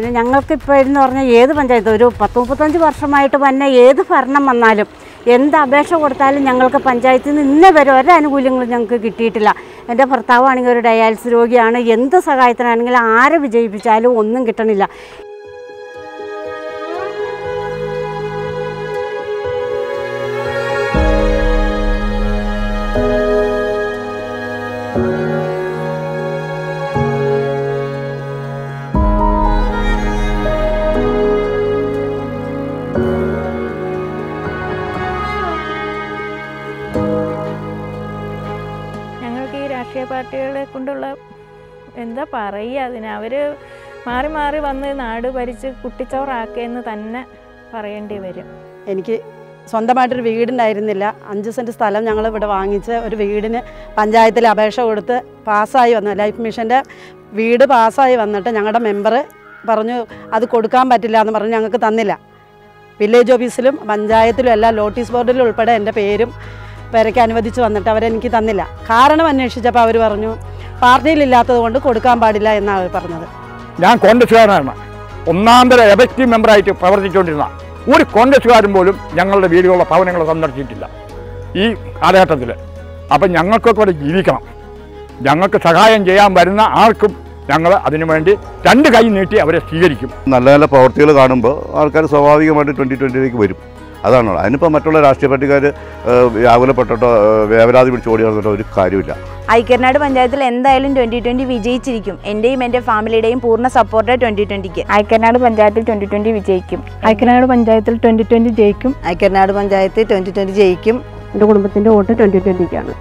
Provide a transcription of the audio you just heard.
പിന്നെ ഞങ്ങൾക്ക് ഇപ്പോൾ എന്ന് പറഞ്ഞാൽ ഏത് പഞ്ചായത്ത്? ഒരു പത്ത് മുപ്പത്തഞ്ച് വർഷമായിട്ട് തന്നെ ഏത് ഭരണം വന്നാലും എന്ത് അപേക്ഷ കൊടുത്താലും ഞങ്ങൾക്ക് പഞ്ചായത്തിൽ നിന്ന് ഇന്നേ വരെ ഒരു ആനുകൂല്യങ്ങളും ഞങ്ങൾക്ക് കിട്ടിയിട്ടില്ല. എന്റെ ഭർത്താവാണെങ്കിൽ ഒരു ഡയാലിസിസ് രോഗിയാണ്. എന്ത് സഹായത്തിനാണെങ്കിലും ആരെ വിജയിപ്പിച്ചാലും ഒന്നും കിട്ടണില്ല. രാഷ്ട്രീയ പാർട്ടികളെ കൊണ്ടുള്ള എന്താ പറയുക അതിന്? അവർ മാറി മാറി വന്ന് നാട് ഭരിച്ച് കുട്ടിച്ചോറാക്കിയെന്ന് തന്നെ പറയേണ്ടി വരും. എനിക്ക് സ്വന്തമായിട്ടൊരു വീടുണ്ടായിരുന്നില്ല. അഞ്ച് സെന്റ് സ്ഥലം ഞങ്ങൾ ഇവിടെ വാങ്ങിച്ച് ഒരു വീടിന് പഞ്ചായത്തിൽ അപേക്ഷ കൊടുത്ത് പാസ്സായി വന്നു ലൈഫ് മിഷന്റെ വീട് പാസ്സായി വന്നിട്ട് ഞങ്ങളുടെ മെമ്പർ പറഞ്ഞു അത് കൊടുക്കാൻ പറ്റില്ല എന്ന് പറഞ്ഞ് ഞങ്ങൾക്ക് തന്നില്ല. വില്ലേജ് ഓഫീസിലും പഞ്ചായത്തിലും എല്ലാം നോട്ടീസ് ബോർഡിലും ഉൾപ്പെടെ എന്റെ പേരും പേരയ്ക്ക് അനുവദിച്ച് വന്നിട്ട് അവരെനിക്ക് തന്നില്ല. കാരണം അന്വേഷിച്ചപ്പോൾ അവർ പറഞ്ഞു പാർട്ടിയിലില്ലാത്തത് കൊണ്ട് കൊടുക്കാൻ പാടില്ല എന്നാണ് അവർ പറഞ്ഞത്. ഞാൻ കോൺഗ്രസ്സുകാരനാണ്. ഒന്നാന്തര എഫക്റ്റീവ് മെമ്പറായിട്ട് പ്രവർത്തിച്ചുകൊണ്ടിരുന്ന ഒരു കോൺഗ്രസ്സുകാരൻ പോലും ഞങ്ങളുടെ വീടുകളുടെ ഭവനങ്ങൾ സന്ദർശിച്ചിട്ടില്ല ഈ കാലഘട്ടത്തിൽ അപ്പം ഞങ്ങൾക്കൊക്കെ ഇവിടെ ജീവിക്കണം. ഞങ്ങൾക്ക് സഹായം ചെയ്യാൻ വരുന്ന ആർക്കും ഞങ്ങൾ അതിനുവേണ്ടി രണ്ട് കൈ നീട്ടി അവരെ സ്വീകരിക്കും. നല്ല നല്ല പ്രവർത്തികൾ കാണുമ്പോൾ ആൾക്കാർ സ്വാഭാവികമായിട്ട് ട്വന്റി ട്വന്റിയിലേക്ക് വരും. അതാണ് അതിനിപ്പോൾ മറ്റുള്ള രാഷ്ട്രീയ പാർട്ടിക്കാർ വ്യാകുലപ്പെട്ടിട്ടോ വേവരാതി പിടിച്ച് ഓടി നടന്നിട്ടോ ഒരു കാര്യമില്ല. ഐക്യനാട് പഞ്ചായത്തിൽ എന്തായാലും ട്വന്റി ട്വന്റി വിജയിച്ചിരിക്കും. എന്റെയും എന്റെ ഫാമിലിയുടെയും പൂർണ സപ്പോർട്ട് ട്വന്റി ട്വന്റിക്ക്. ഐക്യനാട് പഞ്ചായത്തിൽ ട്വന്റി ട്വന്റി വിജയിക്കും. ഐക്യനാട് പഞ്ചായത്തിൽ ട്വന്റി ട്വന്റി ജയിക്കും. ഐക്യനാട് പഞ്ചായത്ത് ട്വന്റി ട്വന്റി ജയിക്കും. എന്റെ കുടുംബത്തിന്റെ വോട്ട് ട്വന്റി ട്വന്റിക്കാണ്